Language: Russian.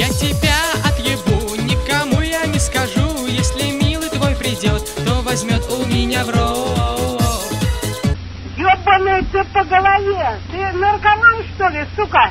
Я тебя отъебу, никому я не скажу Если милый твой придет, то возьмет у меня в рот Ёбаный ты по голове! Ты наркоман, что ли, сука?